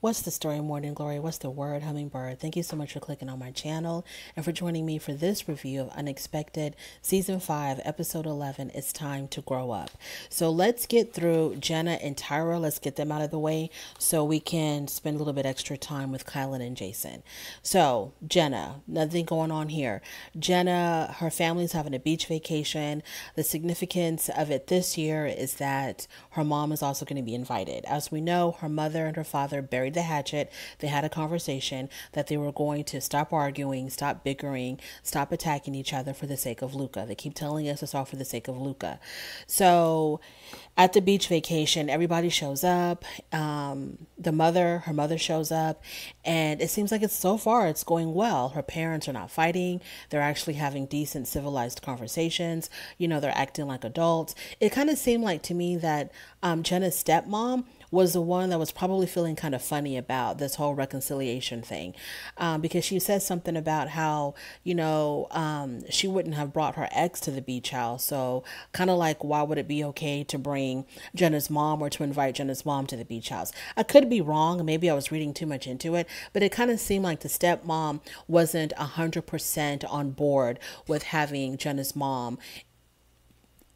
What's the story, Morning Glory? What's the word, Hummingbird? Thank you so much for clicking on my channel and for joining me for this review of Unexpected Season 5, Episode 11. It's time to grow up. So let's get through Jenna and Tyra. Let's get them out of the way so we can spend a little bit extra time with Kylan and Jason. So, Jenna, nothing going on here. Jenna, her family's having a beach vacation. The significance of it this year is that her mom is also going to be invited. As we know, her mother and her father buried buried the hatchet. They had a conversation that they were going to stop arguing, stop bickering, stop attacking each other for the sake of Luca. They keep telling us it's all for the sake of Luca. So at the beach vacation, everybody shows up. Um, the mother, her mother shows up, and it seems like it's so far it's going well. Her parents are not fighting. They're actually having decent, civilized conversations. You know, they're acting like adults. It kind of seemed like to me that um, Jenna's stepmom was the one that was probably feeling kind of funny about this whole reconciliation thing um, because she said something about how, you know, um, she wouldn't have brought her ex to the beach house. So, kind of like, why would it be okay to bring Jenna's mom or to invite Jenna's mom to the beach house? I could be wrong. Maybe I was reading too much into it, but it kind of seemed like the stepmom wasn't 100% on board with having Jenna's mom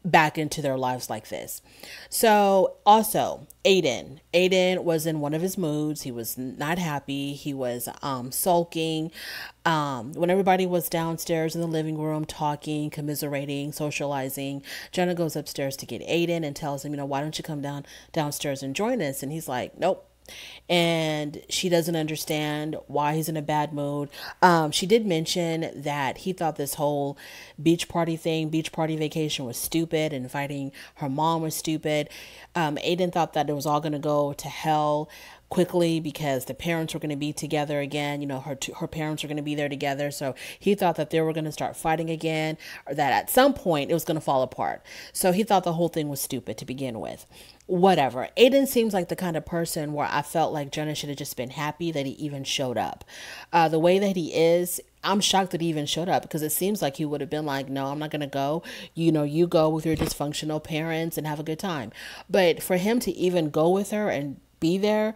back into their lives like this. So, also, Aiden. Aiden was in one of his moods. He was not happy. He was um, sulking. Um, when everybody was downstairs in the living room talking, commiserating, socializing, Jenna goes upstairs to get Aiden and tells him, you know, why don't you come down downstairs and join us? And he's like, nope and she doesn't understand why he's in a bad mood. Um, she did mention that he thought this whole beach party thing, beach party vacation was stupid, and inviting her mom was stupid. Um, Aiden thought that it was all going to go to hell quickly because the parents were going to be together again. You know, her her parents were going to be there together. So he thought that they were going to start fighting again, or that at some point it was going to fall apart. So he thought the whole thing was stupid to begin with. Whatever. Aiden seems like the kind of person where I felt like Jenna should have just been happy that he even showed up. Uh, the way that he is, I'm shocked that he even showed up because it seems like he would have been like, no, I'm not going to go. You know, you go with your dysfunctional parents and have a good time. But for him to even go with her and be there,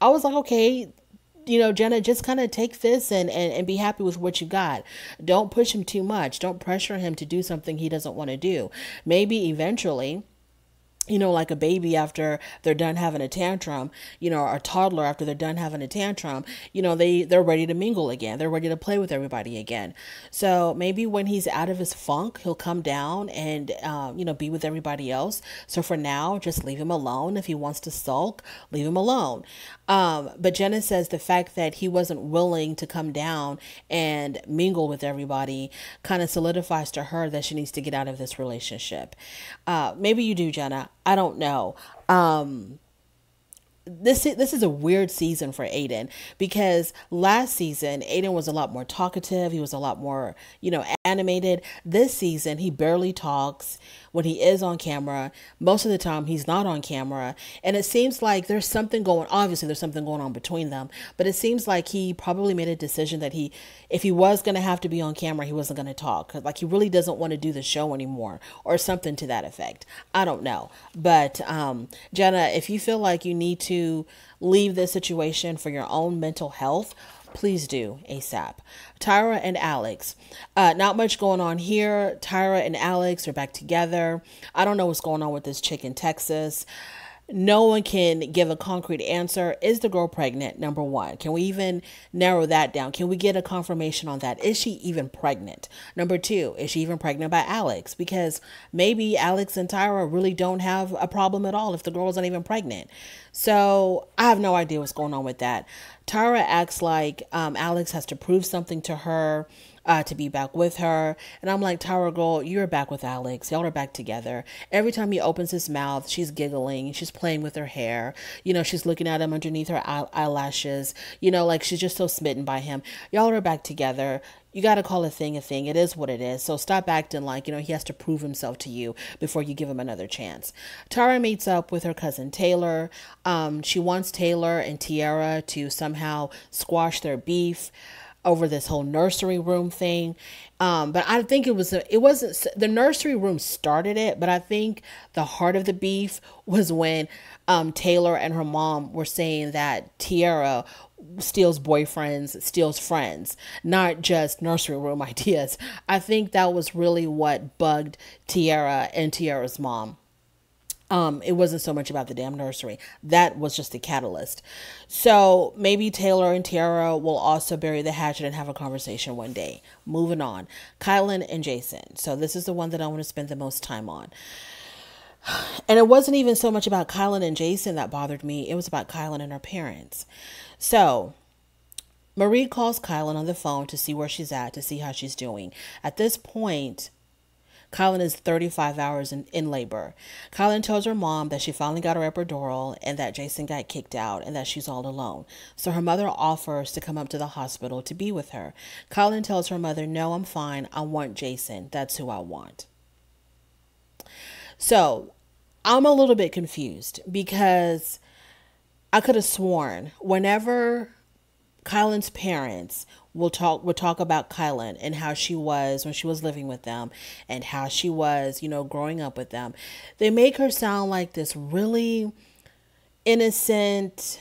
I was like, okay, you know, Jenna, just kind of take this and, and, and be happy with what you got. Don't push him too much. Don't pressure him to do something he doesn't want to do. Maybe eventually you know, like a baby after they're done having a tantrum, you know, or a toddler after they're done having a tantrum, you know, they they're ready to mingle again. They're ready to play with everybody again. So maybe when he's out of his funk, he'll come down and um, you know be with everybody else. So for now, just leave him alone. If he wants to sulk, leave him alone. Um, but Jenna says the fact that he wasn't willing to come down and mingle with everybody kind of solidifies to her that she needs to get out of this relationship. Uh, maybe you do, Jenna. I don't know. Um, this this is a weird season for Aiden because last season Aiden was a lot more talkative. He was a lot more, you know, animated. This season he barely talks when he is on camera. Most of the time he's not on camera, and it seems like there's something going. Obviously, there's something going on between them, but it seems like he probably made a decision that he, if he was going to have to be on camera, he wasn't going to talk. Like he really doesn't want to do the show anymore, or something to that effect. I don't know, but um, Jenna, if you feel like you need to leave this situation for your own mental health, please do ASAP. Tyra and Alex. Uh, not much going on here. Tyra and Alex are back together. I don't know what's going on with this chick in Texas no one can give a concrete answer. Is the girl pregnant? Number one. Can we even narrow that down? Can we get a confirmation on that? Is she even pregnant? Number two, is she even pregnant by Alex? Because maybe Alex and Tyra really don't have a problem at all if the girl's not even pregnant. So I have no idea what's going on with that. Tyra acts like um, Alex has to prove something to her uh, to be back with her. And I'm like, Tyra girl, you're back with Alex. Y'all are back together. Every time he opens his mouth, she's giggling. She's playing with her hair. You know, she's looking at him underneath her eyelashes. You know, like she's just so smitten by him. Y'all are back together you got to call a thing a thing. It is what it is. So stop acting like, you know, he has to prove himself to you before you give him another chance. Tyra meets up with her cousin Taylor. Um, she wants Taylor and Tyra to somehow squash their beef. Over this whole nursery room thing. Um, but I think it was it wasn't the nursery room started it, but I think the heart of the beef was when um, Taylor and her mom were saying that Tyra steals boyfriends, steals friends, not just nursery room ideas. I think that was really what bugged Tyra and Tyra's mom. Um, it wasn't so much about the damn nursery. That was just the catalyst. So maybe Taylor and Tyra will also bury the hatchet and have a conversation one day. Moving on. Kylan and Jason. So this is the one that I want to spend the most time on. And it wasn't even so much about Kylan and Jason that bothered me. It was about Kylan and her parents. So Marie calls Kylan on the phone to see where she's at, to see how she's doing. At this point, Kylan is 35 hours in, in labor. Kylan tells her mom that she finally got her epidural and that Jason got kicked out and that she's all alone. So her mother offers to come up to the hospital to be with her. Kylan tells her mother, No, I'm fine. I want Jason. That's who I want. So I'm a little bit confused because I could have sworn whenever Kylan's parents will talk will talk about Kylan and how she was when she was living with them and how she was, you know, growing up with them. They make her sound like this really innocent,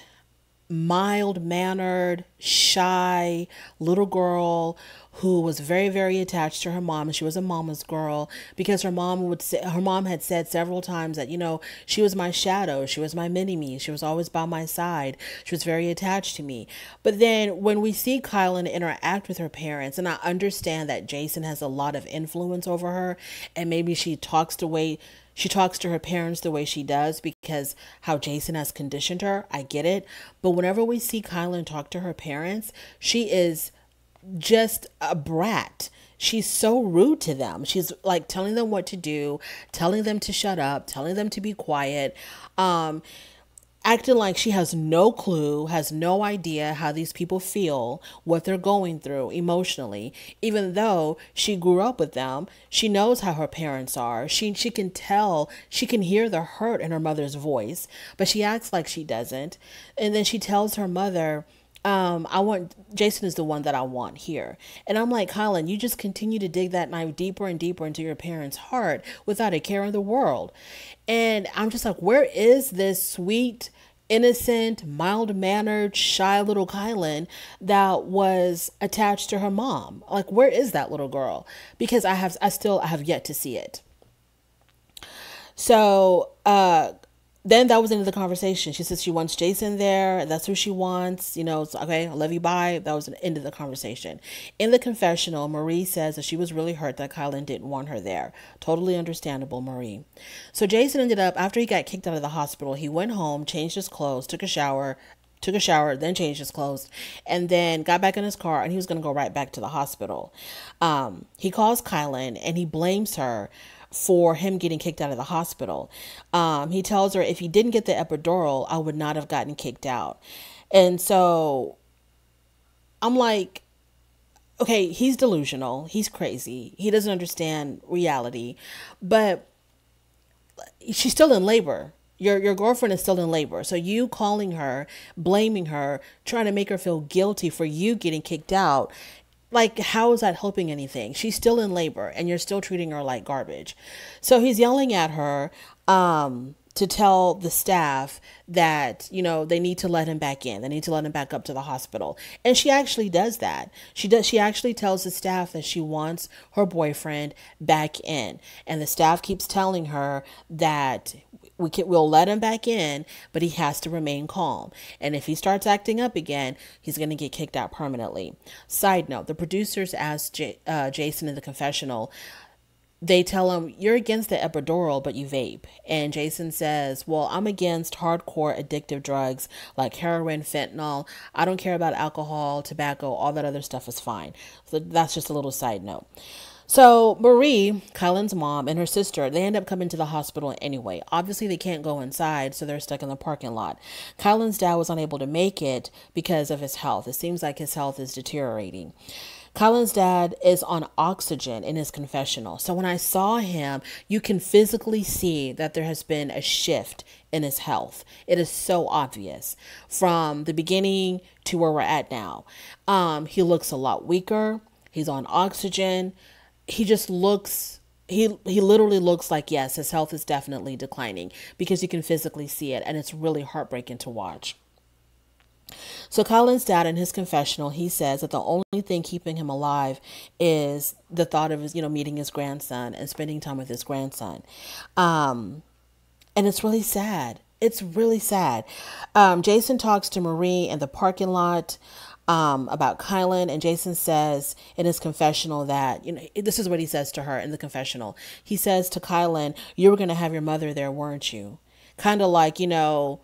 mild mannered, shy little girl who was very very attached to her mom and she was a mama's girl because her mom would say her mom had said several times that you know she was my shadow she was my mini me she was always by my side she was very attached to me. But then when we see Kylan interact with her parents and I understand that Jason has a lot of influence over her and maybe she talks the way she talks to her parents the way she does because how Jason has conditioned her. I get it. But whenever we see Kylan talk to her parents, she is just a brat. She's so rude to them. She's like telling them what to do, telling them to shut up, telling them to be quiet. Um, acting like she has no clue, has no idea how these people feel, what they're going through emotionally, even though she grew up with them. She knows how her parents are. She she can tell, she can hear the hurt in her mother's voice, but she acts like she doesn't. And then she tells her mother, um, I want Jason is the one that I want here. And I'm like, Kylan, you just continue to dig that knife deeper and deeper into your parents' heart without a care in the world. And I'm just like, where is this sweet, innocent, mild mannered, shy little Kylan that was attached to her mom? Like, where is that little girl? Because I have I still I have yet to see it. So uh then that was into the conversation. She says she wants Jason there. That's who she wants. You know, okay, I love you, bye. That was the end of the conversation. In the confessional, Marie says that she was really hurt that Kylan didn't want her there. Totally understandable, Marie. So Jason ended up, after he got kicked out of the hospital, he went home, changed his clothes, took a shower, took a shower, then changed his clothes, and then got back in his car and he was going to go right back to the hospital. Um, he calls Kylan and he blames her for him getting kicked out of the hospital. Um, he tells her, if he didn't get the epidural, I would not have gotten kicked out. And so I'm like, okay, he's delusional. He's crazy. He doesn't understand reality. But she's still in labor. Your your girlfriend is still in labor. So you calling her, blaming her, trying to make her feel guilty for you getting kicked out like how is that helping anything? She's still in labor and you're still treating her like garbage. So he's yelling at her um, to tell the staff that you know they need to let him back in. They need to let him back up to the hospital. And she actually does that. She does she actually tells the staff that she wants her boyfriend back in. And the staff keeps telling her that we can, we'll let him back in, but he has to remain calm. And if he starts acting up again, he's going to get kicked out permanently. Side note: the producers asked J, uh, Jason in the confessional. They tell him you're against the epidural, but you vape. And Jason says, "Well, I'm against hardcore addictive drugs like heroin, fentanyl. I don't care about alcohol, tobacco, all that other stuff is fine." So that's just a little side note. So Marie, Kylan's mom, and her sister, they end up coming to the hospital anyway. Obviously, they can't go inside, so they're stuck in the parking lot. Kylan's dad was unable to make it because of his health. It seems like his health is deteriorating. Kylan's dad is on oxygen in his confessional. So when I saw him, you can physically see that there has been a shift in his health. It is so obvious from the beginning to where we're at now. Um, he looks a lot weaker. He's on oxygen. He just looks he he literally looks like yes, his health is definitely declining because you can physically see it and it's really heartbreaking to watch. So Kylan's dad in his confessional, he says that the only thing keeping him alive is the thought of his, you know, meeting his grandson and spending time with his grandson. Um, and it's really sad. It's really sad. Um, Jason talks to Marie in the parking lot um, about Kylan, and Jason says in his confessional that, you know, this is what he says to her in the confessional. He says to Kylan, You were going to have your mother there, weren't you? Kind of like, you know,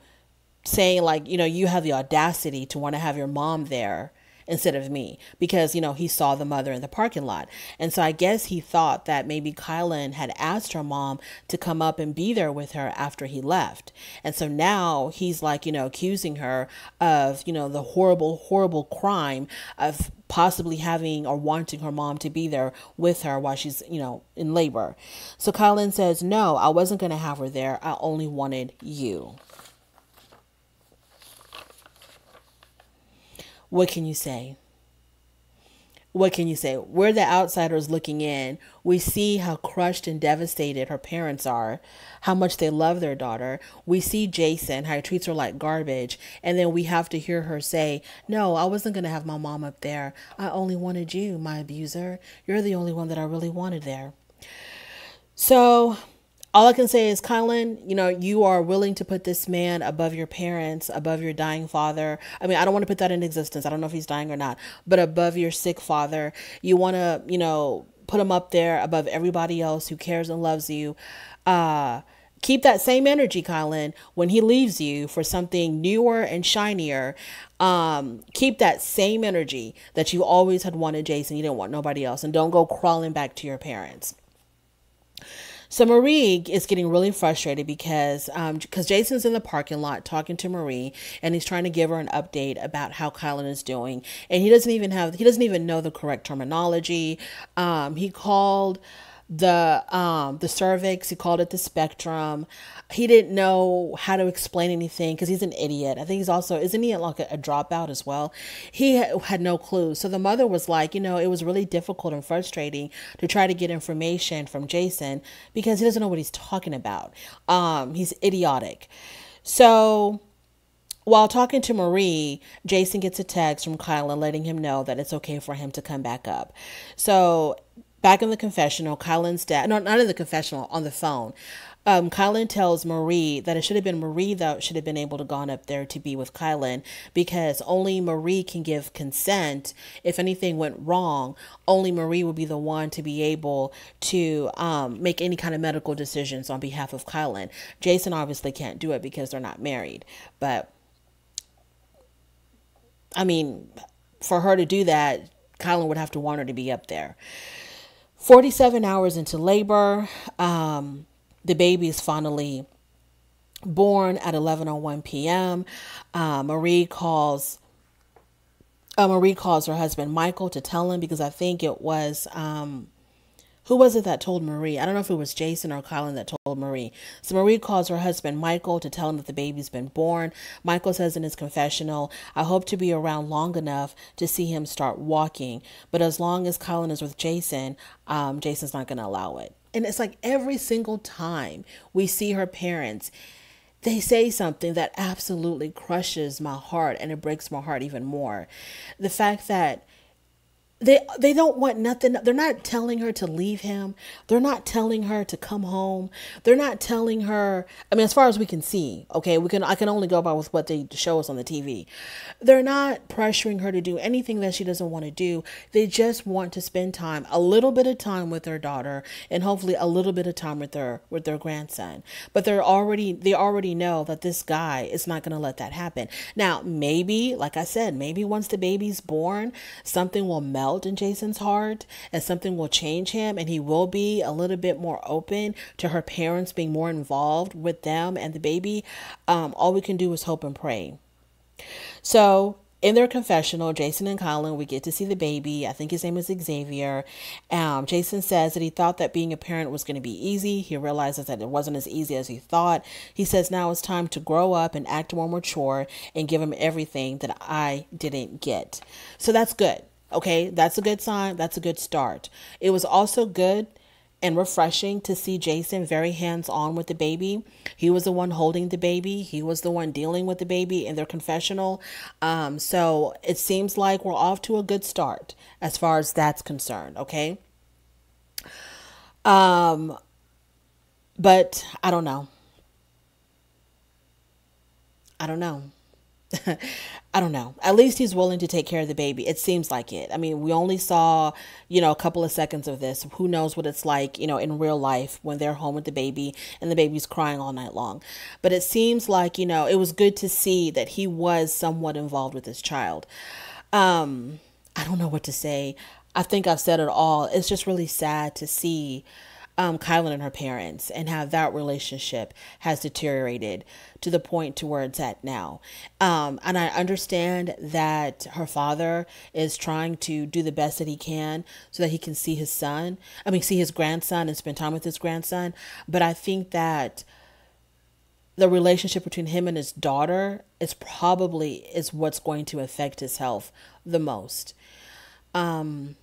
saying, like, you know, you have the audacity to want to have your mom there instead of me because you know he saw the mother in the parking lot. And so i guess he thought that maybe kylan had asked her mom to come up and be there with her after he left. And so now he's like you know accusing her of you know the horrible horrible crime of possibly having or wanting her mom to be there with her while she's you know in labor. So kylan says no i wasn't going to have her there. I only wanted you what can you say? What can you say? We're the outsiders looking in. We see how crushed and devastated her parents are, how much they love their daughter. We see Jason, how he treats her like garbage. And then we have to hear her say, No, I wasn't going to have my mom up there. I only wanted you, my abuser. You're the only one that I really wanted there. So all I can say is, Kylan, you know, you are willing to put this man above your parents, above your dying father. I mean, I don't want to put that in existence. I don't know if he's dying or not, but above your sick father. You want to, you know, put him up there above everybody else who cares and loves you. Uh, keep that same energy, Kylan, when he leaves you for something newer and shinier. Um, keep that same energy that you always had wanted, Jason. You didn't want nobody else. And don't go crawling back to your parents. So Marie is getting really frustrated because um because Jason's in the parking lot talking to Marie and he's trying to give her an update about how Kylan is doing and he doesn't even have he doesn't even know the correct terminology. Um, he called the um the cervix he called it the spectrum. He didn't know how to explain anything because he's an idiot. I think he's also isn't he like a, a dropout as well? He had no clue. So the mother was like you know it was really difficult and frustrating to try to get information from jason because he doesn't know what he's talking about. Um he's idiotic. So while talking to Marie, Jason gets a text from Kylan letting him know that it's okay for him to come back up. So Back in the confessional, Kylan's dad, no, not in the confessional, on the phone, um, Kylan tells Marie that it should have been Marie that should have been able to gone up there to be with Kylan because only Marie can give consent. If anything went wrong, only Marie would be the one to be able to um, make any kind of medical decisions on behalf of Kylan. Jason obviously can't do it because they're not married. But I mean, for her to do that, Kylan would have to want her to be up there. 47 hours into labor, um, the baby is finally born at 11:01 p.m. Uh, Marie calls. Uh, Marie calls her husband Michael to tell him because I think it was um, who was it that told Marie? I don't know if it was Jason or Kylan that told Marie. So Marie calls her husband Michael to tell him that the baby's been born. Michael says in his confessional, I hope to be around long enough to see him start walking. But as long as Kylan is with Jason, um, Jason's not going to allow it. And it's like every single time we see her parents, they say something that absolutely crushes my heart and it breaks my heart even more. The fact that they they don't want nothing. They're not telling her to leave him. They're not telling her to come home. They're not telling her i mean as far as we can see okay we can i can only go by with what they show us on the tv they're not pressuring her to do anything that she doesn't want to do. They just want to spend time a little bit of time with their daughter and hopefully a little bit of time with their with their grandson. But they're already they already know that this guy is not going to let that happen. Now maybe like i said maybe once the baby's born something will melt in Jason's heart and something will change him and he will be a little bit more open to her parents being more involved with them and the baby, um, all we can do is hope and pray. So in their confessional, Jason and Kylan, we get to see the baby. I think his name is Xavier. Um, Jason says that he thought that being a parent was going to be easy. He realizes that it wasn't as easy as he thought. He says now it's time to grow up and act more mature and give him everything that I didn't get. So that's good. Okay, that's a good sign. That's a good start. It was also good and refreshing to see Jason very hands on with the baby. He was the one holding the baby, he was the one dealing with the baby in their confessional. Um, so it seems like we're off to a good start as far as that's concerned, okay? Um, but I don't know. I don't know. I don't know. At least he's willing to take care of the baby. It seems like it. I mean, we only saw, you know, a couple of seconds of this. Who knows what it's like, you know, in real life when they're home with the baby and the baby's crying all night long. But it seems like, you know, it was good to see that he was somewhat involved with his child. Um, I don't know what to say. I think I've said it all. It's just really sad to see um, Kylan and her parents and how that relationship has deteriorated to the point to where it's at now. Um, and I understand that her father is trying to do the best that he can so that he can see his son. I mean, see his grandson and spend time with his grandson. But I think that the relationship between him and his daughter is probably is what's going to affect his health the most. Um,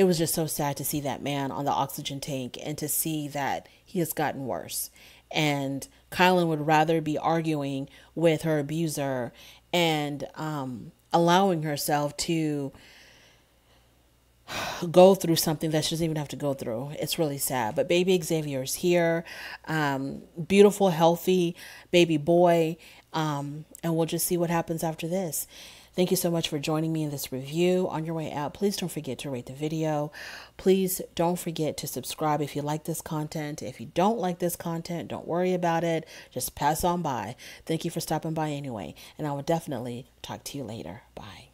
it was just so sad to see that man on the oxygen tank and to see that he has gotten worse. And Kylan would rather be arguing with her abuser and um, allowing herself to go through something that she doesn't even have to go through. It's really sad. But baby Xavier is here. Um, beautiful, healthy baby boy. Um, and we'll just see what happens after this. Thank you so much for joining me in this review. On your way out, please don't forget to rate the video. Please don't forget to subscribe if you like this content. If you don't like this content, don't worry about it. Just pass on by. Thank you for stopping by anyway, and I will definitely talk to you later. Bye.